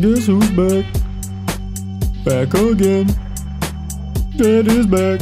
Guess who's back? Back again. Dread is back.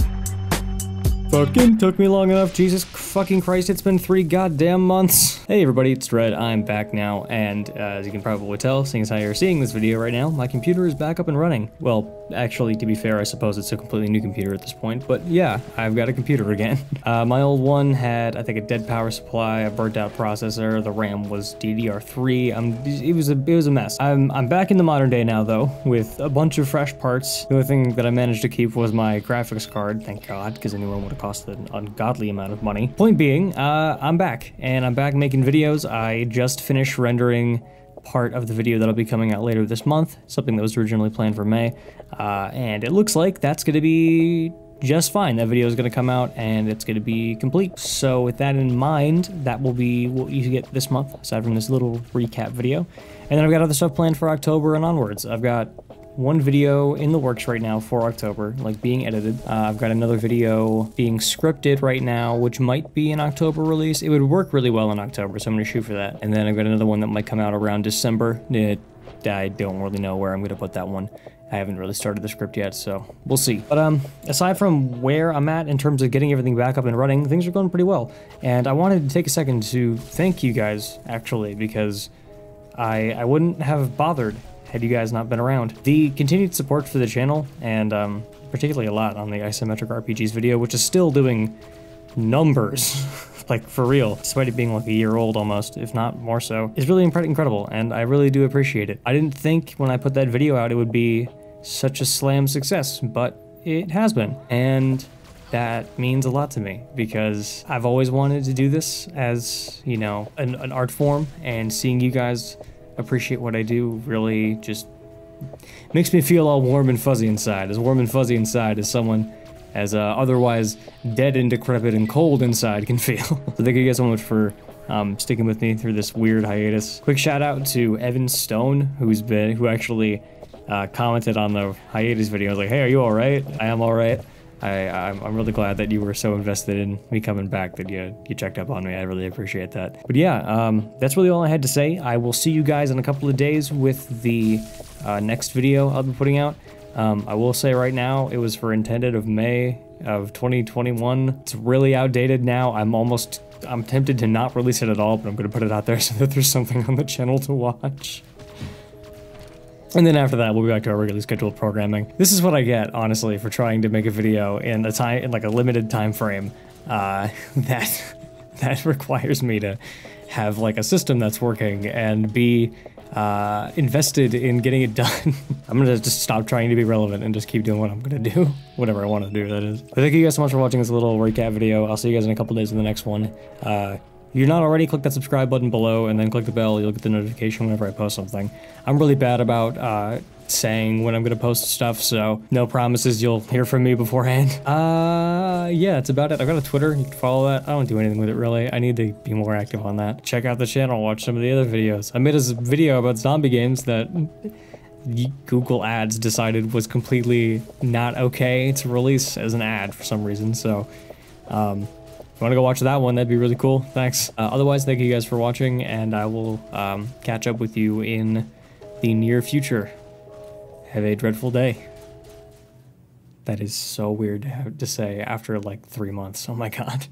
Fucking took me long enough. Jesus fucking Christ, it's been three goddamn months. Hey everybody, it's Dread. I'm back now, and uh, as you can probably tell, seeing as how you're seeing this video right now, my computer is back up and running. Well, actually, to be fair, I suppose it's a completely new computer at this point, but yeah, I've got a computer again. Uh, my old one had, I think, a dead power supply, a burnt out processor, the RAM was DDR3, um, it was a it was a mess. I'm, I'm back in the modern day now, though, with a bunch of fresh parts. The only thing that I managed to keep was my graphics card, thank God, because anyone would have cost an ungodly amount of money. Point being, uh, I'm back, and I'm back making videos. I just finished rendering part of the video that'll be coming out later this month, something that was originally planned for May, uh, and it looks like that's going to be just fine. That video is going to come out and it's going to be complete. So with that in mind, that will be what you get this month, aside from this little recap video. And then I've got other stuff planned for October and onwards. I've got one video in the works right now for October, like being edited. Uh, I've got another video being scripted right now, which might be an October release. It would work really well in October, so I'm to shoot for that. And then I've got another one that might come out around December. It, I don't really know where I'm to put that one. I haven't really started the script yet, so we'll see. But um, aside from where I'm at in terms of getting everything back up and running, things are going pretty well. And I wanted to take a second to thank you guys, actually, because I, I wouldn't have bothered had you guys not been around. The continued support for the channel, and um, particularly a lot on the Isometric RPGs video, which is still doing numbers, like for real, despite it being like a year old almost, if not more so, is really incredible, and I really do appreciate it. I didn't think when I put that video out it would be such a slam success, but it has been, and that means a lot to me because I've always wanted to do this as, you know, an, an art form, and seeing you guys appreciate what I do really just makes me feel all warm and fuzzy inside. As warm and fuzzy inside as someone as uh, otherwise dead and decrepit and cold inside can feel. so thank you guys so much for um, sticking with me through this weird hiatus. Quick shout out to Evan Stone, who's been who actually uh, commented on the hiatus video. I was like, "Hey, are you all right? I am all right." I, I'm, really glad that you were so invested in me coming back that you, you checked up on me. I really appreciate that. But yeah, um, that's really all I had to say. I will see you guys in a couple of days with the uh, next video I'll be putting out. Um, I will say right now, it was for intended of May of 2021. It's really outdated now. I'm almost, I'm tempted to not release it at all, but I'm going to put it out there so that there's something on the channel to watch. And then after that, we'll be back to our regularly scheduled programming. This is what I get, honestly, for trying to make a video in a time in like a limited time frame. Uh, that that requires me to have like a system that's working and be uh, invested in getting it done. I'm gonna just stop trying to be relevant and just keep doing what I'm gonna do, whatever I want to do. That is. But thank you guys so much for watching this little recap video. I'll see you guys in a couple days in the next one. Uh, if you're not already, click that subscribe button below and then click the bell. You'll get the notification whenever I post something. I'm really bad about uh, saying when I'm going to post stuff, so no promises you'll hear from me beforehand. Uh, yeah, that's about it. I've got a Twitter. You can follow that. I don't do anything with it, really. I need to be more active on that. Check out the channel. Watch some of the other videos. I made a video about zombie games that... Google Ads decided was completely not okay to release as an ad for some reason, so um, you want to go watch that one, that'd be really cool. Thanks. Uh, otherwise, thank you guys for watching, and I will um, catch up with you in the near future. Have a dreadful day. That is so weird to say after like three months. Oh my god.